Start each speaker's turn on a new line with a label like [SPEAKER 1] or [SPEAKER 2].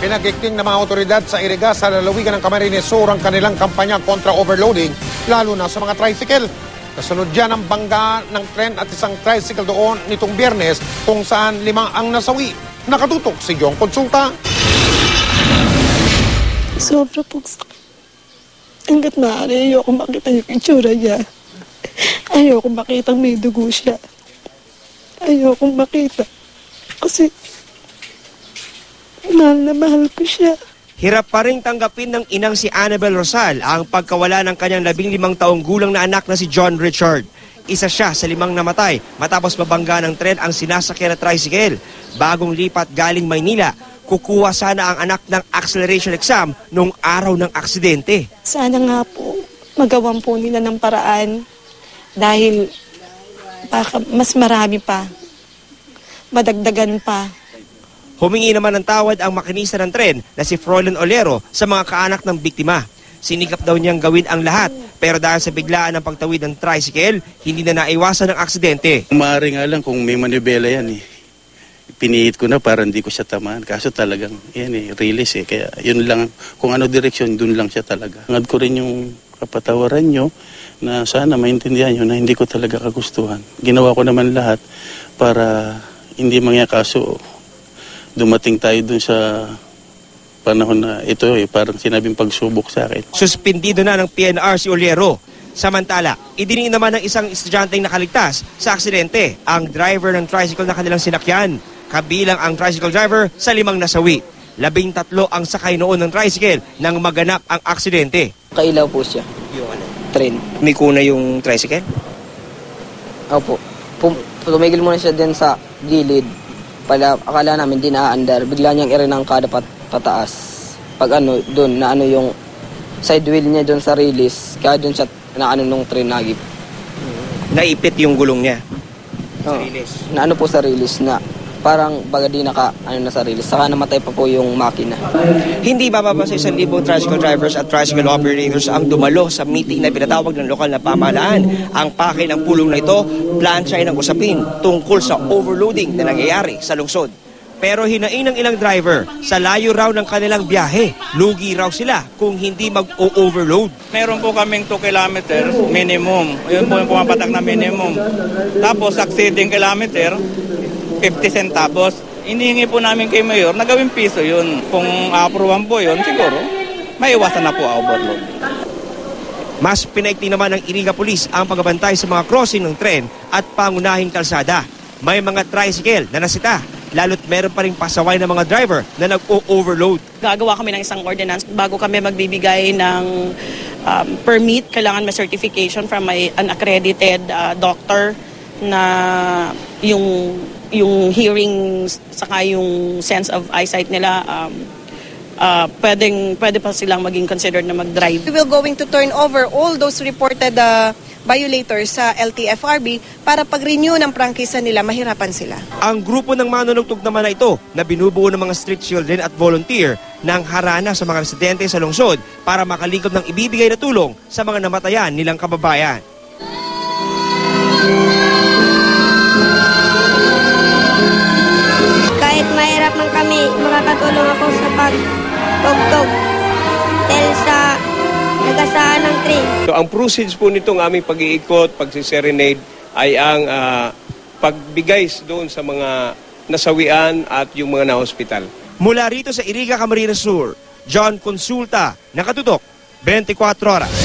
[SPEAKER 1] Pinagikting ng mga otoridad sa Iriga sa lalawigan ng Camarines Sur ang kanilang kampanya kontra overloading, lalo na sa mga tricycle. Kasunod dyan ang bangga ng tren at isang tricycle doon nitong biyernes kung saan lima ang nasawi. Nakatutok si Jong Konsulta.
[SPEAKER 2] Sobra po. Hanggat maaari, ayoko makita yung itsura niya. Ayoko makita may dugo siya. Ayoko makita. Kasi, mahal na mahal ko siya.
[SPEAKER 3] Hirap pa rin tanggapin ng inang si Annabel Rosal ang pagkawala ng kanyang labing limang taong gulang na anak na si John Richard. Isa siya sa limang namatay matapos mabangga ng tren ang sinasakyan na tricycle. Bagong lipat galing Maynila, kukuha sana ang anak ng acceleration exam noong araw ng aksidente.
[SPEAKER 2] Sana nga po, magawan po nila ng paraan dahil baka mas marami pa. Madagdagan pa.
[SPEAKER 3] Humingi naman ng tawad ang makinista ng tren na si Froilan Olero sa mga kaanak ng biktima. Sinikap daw niyang gawin ang lahat pero dahil sa biglaan ng pagtawid ng tricycle, hindi na naiwasan ang aksidente.
[SPEAKER 4] Maaari nga lang kung may manibela yan eh. Pinihit ko na para hindi ko siya tamaan. Kaso talagang, yan eh, release eh. Kaya yun lang, kung ano direksyon, dun lang siya talaga. Ngad ko rin yung kapatawaran nyo na sana maintindihan nyo na hindi ko talaga kagustuhan. Ginawa ko naman lahat para hindi mangyari kaso dumating tayo dun sa panahon na ito eh, parang sinabing pagsubok sa akin.
[SPEAKER 3] Suspindido na ng PNR si Oliero. Samantala, idiniin naman ng isang estudyanteng nakaligtas sa aksidente ang driver ng tricycle na kanilang sinakyan. Kabilang ang tricycle driver sa limang nasawi. Labing tatlo ang sakay noon ng tricycle nang maganap ang aksidente.
[SPEAKER 5] Kailaw po siya,
[SPEAKER 3] Yung ano?
[SPEAKER 5] train.
[SPEAKER 3] May kuna yung tricycle?
[SPEAKER 5] Opo. Pum tumigil muna siya din sa gilid. Pala, akala namin di naaandar. Bigla niyang irinangkada pat pataas. Pag ano, doon, na ano yung side wheel niya doon sa release. Kaya doon siya na ano nung train nagip.
[SPEAKER 3] Naipit yung gulong niya.
[SPEAKER 5] Oh,
[SPEAKER 3] release.
[SPEAKER 5] na ano po sa release na parang baga di naka ano na sa release. Saka namatay pa po yung makina.
[SPEAKER 3] Hindi bababa sa isang libong tricycle drivers at tricycle operators ang dumalo sa meeting na pinatawag ng lokal na pamahalaan. Ang pake ng pulong na ito, plansya ng usapin tungkol sa overloading na nangyayari sa lungsod. Pero hinain ng ilang driver, sa layo raw ng kanilang biyahe, lugi raw sila kung hindi mag-o-overload.
[SPEAKER 6] Meron po kaming 2 kilometers minimum. Yun po yung pumapatak na minimum. Tapos exceeding kilometer, 50 centavos. Inihingi po namin kay Mayor na gawing piso yun. Kung approvean po yun, siguro, maiwasan na po overload.
[SPEAKER 3] Mas pinaikli naman ng Iriga Police ang pagbabantay sa mga crossing ng tren at pangunahing kalsada. May mga tricycle na nasita, lalo't meron pa rin pasaway ng mga driver na nag-o-overload.
[SPEAKER 7] gagawa kami ng isang ordinance bago kami magbibigay ng um, permit. Kailangan may certification from my, an accredited uh, doctor na yung yung hearing saka yung sense of eyesight nila um, uh, pwedeng pwede pa silang maging considered na mag-drive.
[SPEAKER 8] We will going to turn over all those reported uh, violators sa LTFRB para pag-renew ng prangkisa nila, mahirapan sila.
[SPEAKER 3] Ang grupo ng manunugtog naman na ito na binubuo ng mga street children at volunteer ng harana sa mga residente sa lungsod para makalingkod ng ibibigay na tulong sa mga namatayan nilang kababayan.
[SPEAKER 9] Kahit mahirap man kami, makakatulong ako sa pagtugtog dahil sa nagasaan ng train.
[SPEAKER 10] Proceeds po nitong aming pag-iikot, pagsiserenade, ay ang ah, pagbigay doon sa mga nasawian at yung mga na-hospital.
[SPEAKER 3] Mula rito sa Iriga, Camarines Sur, John Consulta, nakatutok, 24 oras.